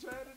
Do?